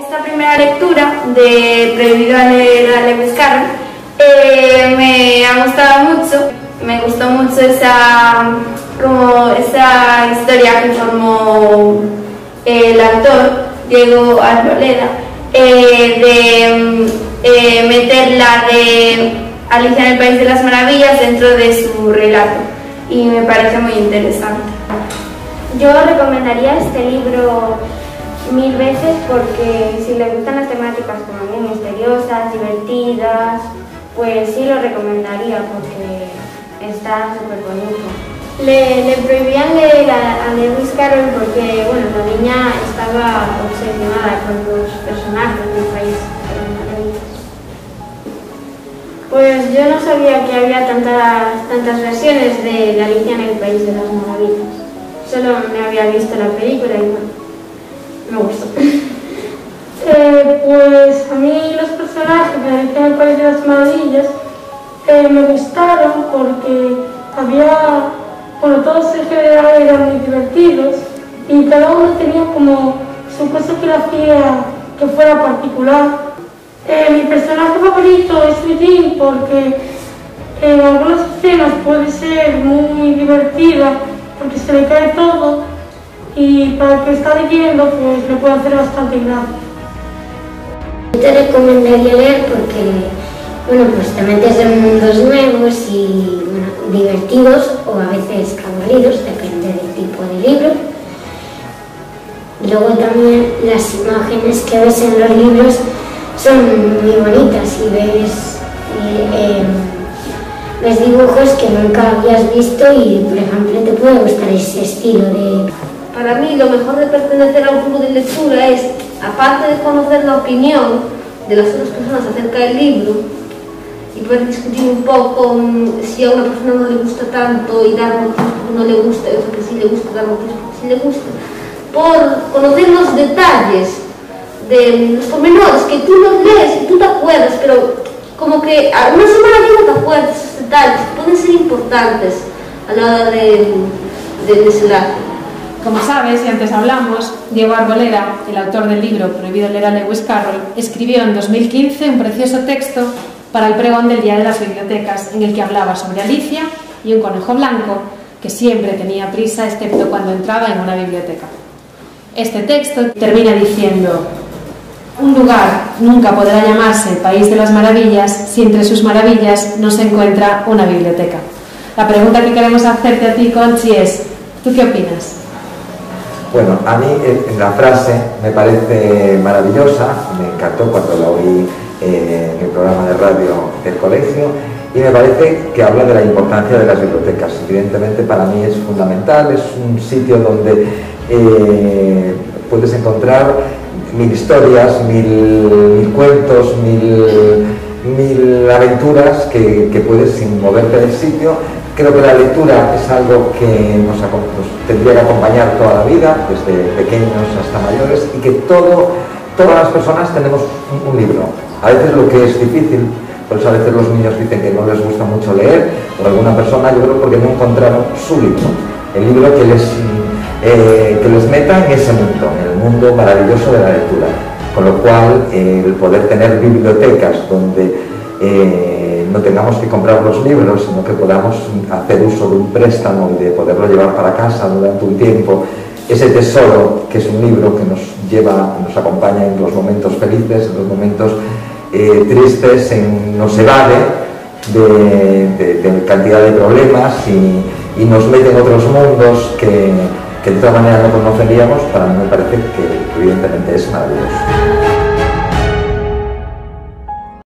Esta primera lectura de Prohibido leer a Lewis eh, me ha gustado mucho, me gustó mucho esa, como esa historia que formó el actor Diego Arboleda eh, de eh, meter la de Alicia en el País de las Maravillas dentro de su relato y me parece muy interesante. Yo recomendaría este libro mil veces porque si le gustan las temáticas como muy misteriosas, divertidas, pues sí lo recomendaría porque está súper bonito. Le, prohibían leer a, a, Lewis Carroll porque bueno, la niña estaba obsesionada con los personajes del país Pues yo no sabía que había tantas, tantas versiones de La Alicia en el País de las Maravillas. Solo me había visto la película y bueno, me gustó. eh, pues a mí los personajes de el País de las Maravillas eh, me gustaron porque había, bueno, todos en general eran muy divertidos y cada uno tenía como su cosa que lo hacía que fuera particular eh, mi personaje favorito es Eugene porque en algunas escenas puede ser muy divertida porque se le cae todo y para el que está leyendo pues le puede hacer bastante gracia. Te recomendaría leer porque bueno, pues te metes en mundos nuevos y bueno, divertidos o a veces aburridos, depende del tipo de libro. Luego también las imágenes que ves en los libros son muy bonitas y ves, eh, ves dibujos que nunca habías visto y, por ejemplo, te puede gustar ese estilo de... Para mí lo mejor de pertenecer a un club de lectura es, aparte de conocer la opinión de las otras personas acerca del libro, y poder discutir un poco si a una persona no le gusta tanto y dar motivos porque no le gusta, y otra que sí le gusta, dar motivos porque sí le gusta, por conocer los detalles de los pormenores que tú los lees y tú te acuerdas, pero como que a una semana no te acuerdas esos detalles, pueden ser importantes a la hora de, desenlace. Como sabes, y antes hablamos, Diego Arboleda, el autor del libro Prohibido leer a Lewis Carroll, escribió en 2015 un precioso texto para el pregón del Día de las Bibliotecas, en el que hablaba sobre Alicia y un conejo blanco que siempre tenía prisa, excepto cuando entraba en una biblioteca. Este texto termina diciendo, un lugar nunca podrá llamarse País de las Maravillas si entre sus maravillas no se encuentra una biblioteca. La pregunta que queremos hacerte a ti, Conchi, es, ¿tú qué opinas? Bueno, a mí eh, la frase me parece maravillosa, me encantó cuando la oí eh, en el programa de radio del colegio y me parece que habla de la importancia de las bibliotecas. Evidentemente para mí es fundamental, es un sitio donde eh, puedes encontrar mil historias, mil, cuentos, mil, aventuras que, puedes sin moverte del sitio. Creo que la lectura es algo que nos, tendría que acompañar toda la vida, desde pequeños hasta mayores, y que todo, todas las personas tenemos un, libro. A veces lo que es difícil, por eso a veces los niños dicen que no les gusta mucho leer, o alguna persona, yo creo porque no encontraron su libro, el libro que les eh, que los meta en ese mundo, en el mundo maravilloso de la lectura. Con lo cual, el poder tener bibliotecas donde eh, no tengamos que comprar los libros, sino que podamos hacer uso de un préstamo y de poderlo llevar para casa durante un tiempo, ese tesoro que es un libro que nos lleva, nos acompaña en los momentos felices, en los momentos eh, tristes, en, nos evade de, cantidad de problemas y nos mete en otros mundos que, que de todas maneras no conoceríamos, para mí me parece que evidentemente es maravilloso.